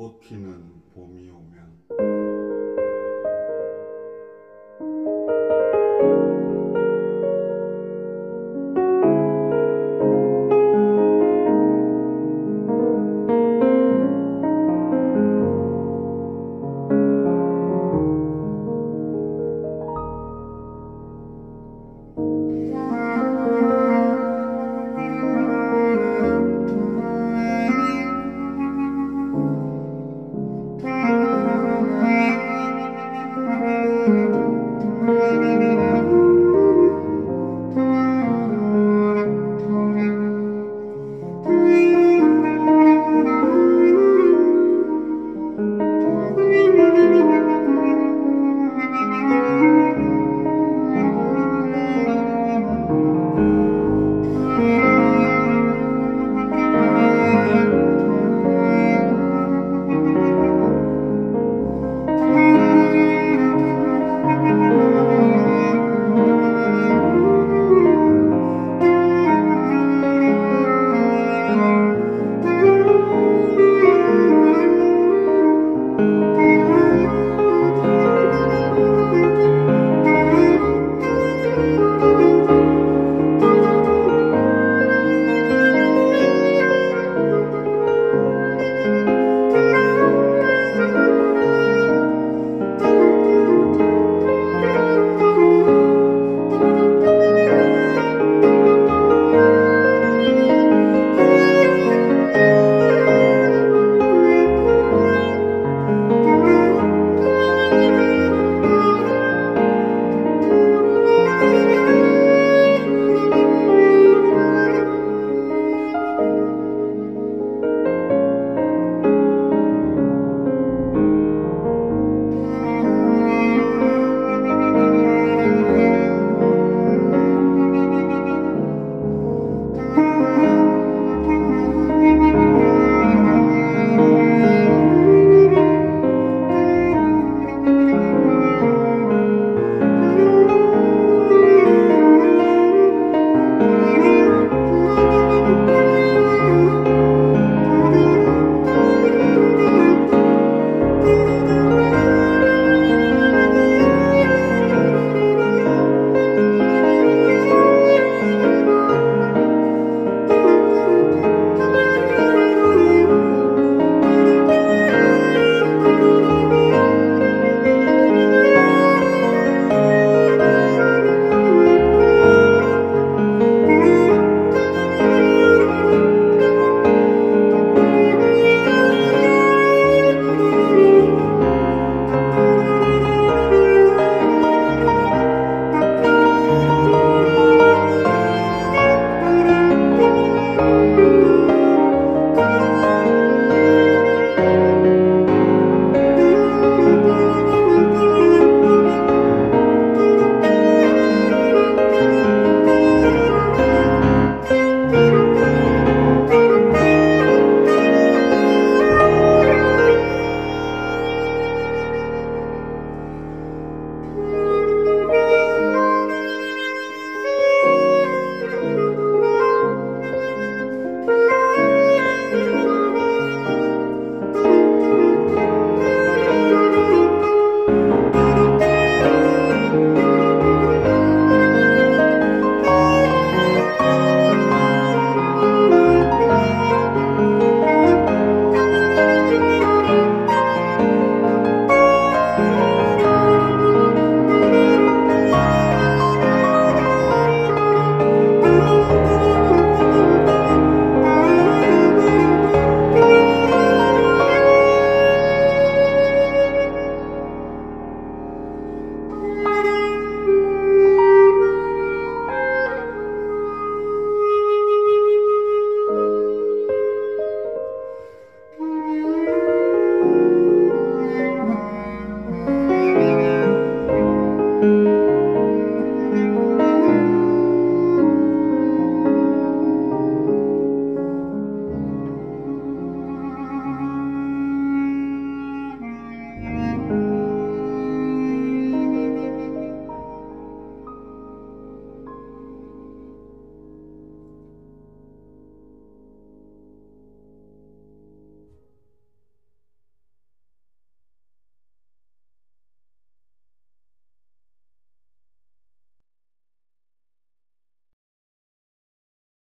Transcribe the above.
꽃 피는 봄이 오면